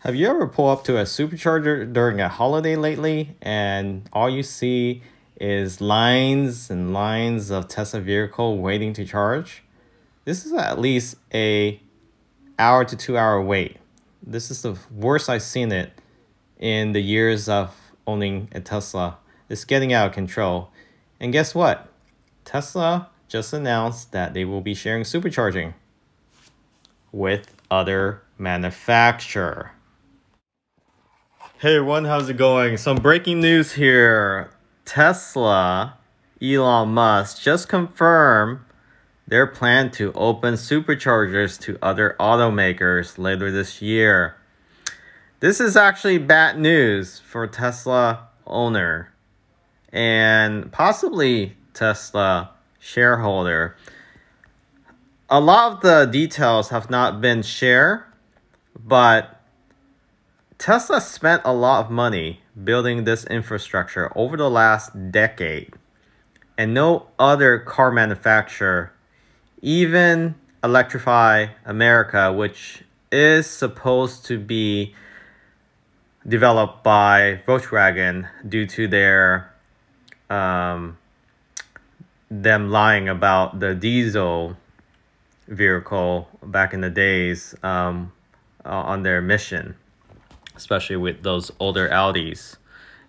Have you ever pulled up to a supercharger during a holiday lately and all you see is lines and lines of Tesla vehicle waiting to charge? This is at least a hour to two hour wait. This is the worst I've seen it in the years of owning a Tesla. It's getting out of control. And guess what? Tesla just announced that they will be sharing supercharging with other manufacturer. Hey everyone, how's it going? Some breaking news here. Tesla, Elon Musk just confirmed their plan to open superchargers to other automakers later this year. This is actually bad news for Tesla owner and possibly Tesla shareholder. A lot of the details have not been shared, but Tesla spent a lot of money building this infrastructure over the last decade, and no other car manufacturer, even Electrify America, which is supposed to be developed by Volkswagen due to their um, them lying about the diesel vehicle back in the days um, on their mission, especially with those older Audis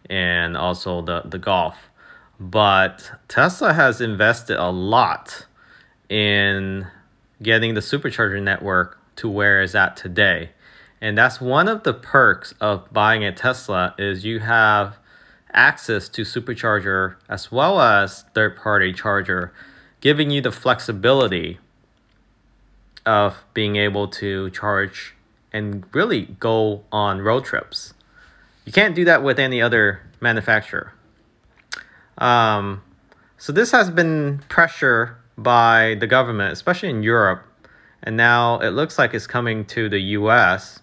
and also the, the Golf. But Tesla has invested a lot in getting the supercharger network to where it's at today. And that's one of the perks of buying a Tesla is you have access to supercharger as well as third-party charger, giving you the flexibility of being able to charge and really go on road trips. You can't do that with any other manufacturer. Um, so this has been pressure by the government, especially in Europe, and now it looks like it's coming to the US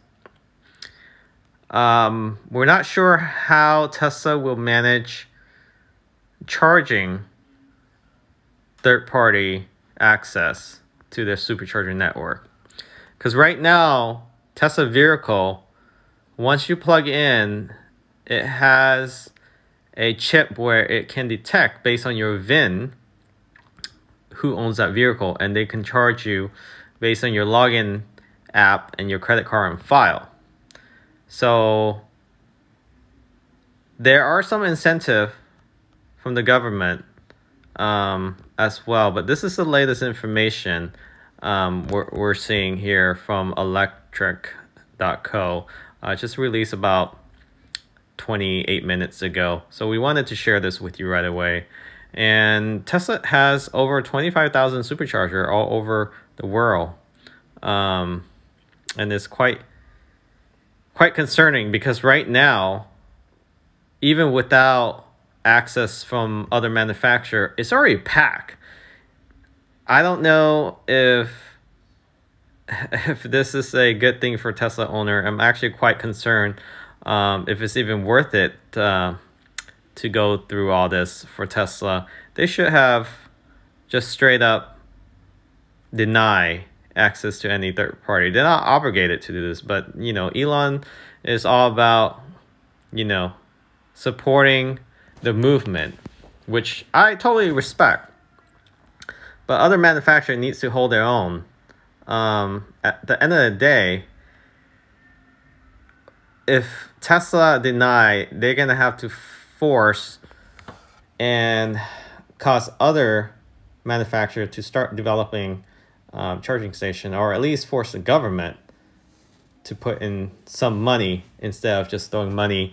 um, we're not sure how Tesla will manage charging third-party access to their supercharger network. Because right now, Tesla vehicle, once you plug in, it has a chip where it can detect based on your VIN who owns that vehicle and they can charge you based on your login app and your credit card and file. So there are some incentive from the government um, as well, but this is the latest information um, we're, we're seeing here from electrek.co. Uh, just released about 28 minutes ago. So we wanted to share this with you right away. And Tesla has over 25,000 supercharger all over the world. Um, and it's quite quite concerning because right now, even without access from other manufacturer, it's already packed. I don't know if if this is a good thing for Tesla owner. I'm actually quite concerned um, if it's even worth it uh, to go through all this for Tesla. They should have just straight up deny access to any third party. They're not obligated to do this, but you know, Elon is all about, you know, supporting the movement, which I totally respect. But other manufacturer needs to hold their own. Um, at the end of the day, if Tesla deny, they're gonna have to force and cause other manufacturers to start developing um, charging station or at least force the government to put in some money instead of just throwing money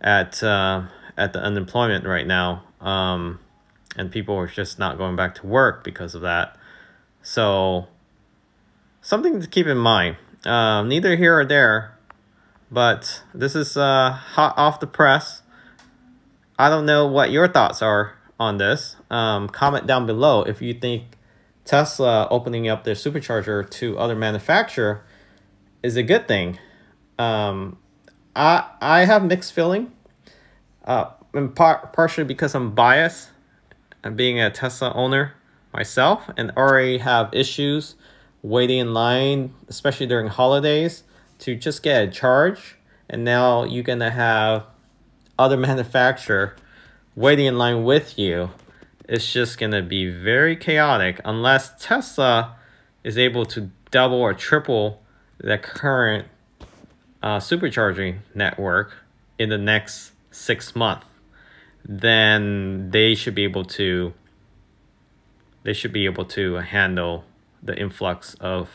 at uh, at the unemployment right now. Um, and people are just not going back to work because of that. So something to keep in mind um, neither here or there but this is uh, hot off the press I don't know what your thoughts are on this um, comment down below if you think Tesla opening up their supercharger to other manufacturer is a good thing. Um, I I have mixed feeling. Uh, in part partially because I'm biased and being a Tesla owner myself and already have issues waiting in line, especially during holidays. to just get a charge, and now you're gonna have other manufacturer waiting in line with you. It's just gonna be very chaotic unless Tesla is able to double or triple the current uh, supercharging network in the next six months, then they should be able to they should be able to handle the influx of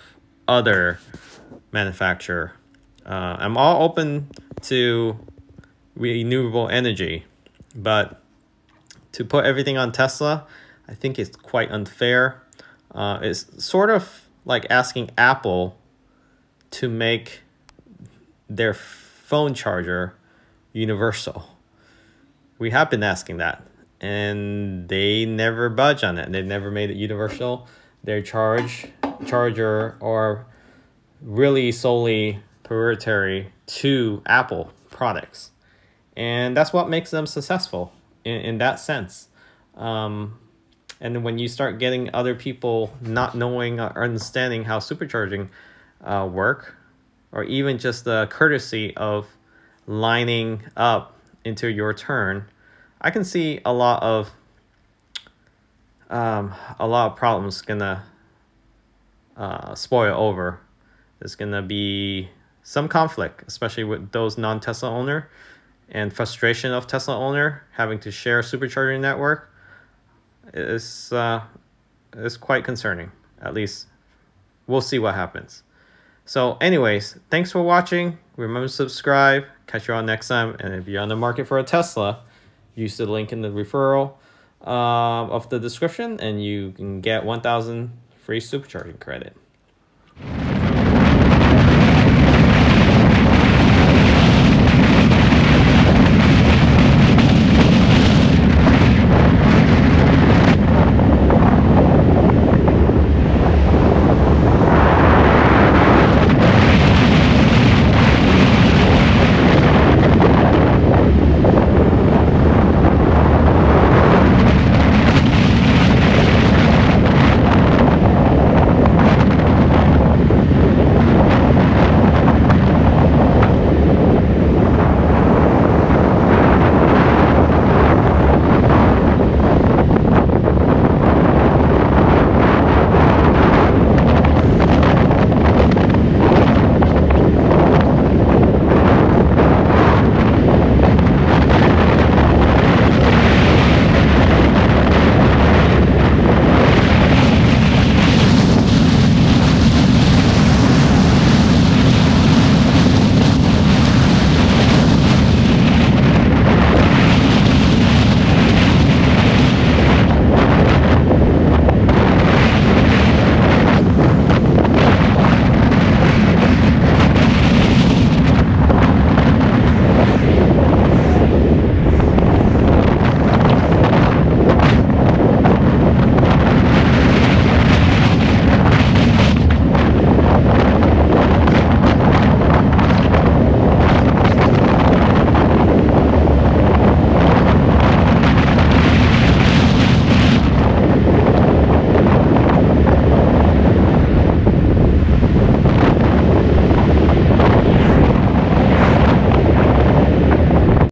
other manufacturer. Uh, I'm all open to renewable energy, but to put everything on Tesla, I think it's quite unfair. Uh, it's sort of like asking Apple to make their phone charger universal. We have been asking that, and they never budge on it. They never made it universal. Their charge charger are really solely proprietary to Apple products, and that's what makes them successful in, in that sense. Um, and when you start getting other people not knowing or understanding how supercharging uh, work, or even just the courtesy of lining up into your turn, I can see a lot of um, a lot of problems gonna uh, spoil over. There's gonna be some conflict, especially with those non-Tesla owner, and frustration of Tesla owner having to share supercharging network is uh, is quite concerning. At least we'll see what happens. So, anyways, thanks for watching. Remember to subscribe. Catch you all next time. And if you're on the market for a Tesla, use the link in the referral uh, of the description, and you can get 1,000 free supercharging credit.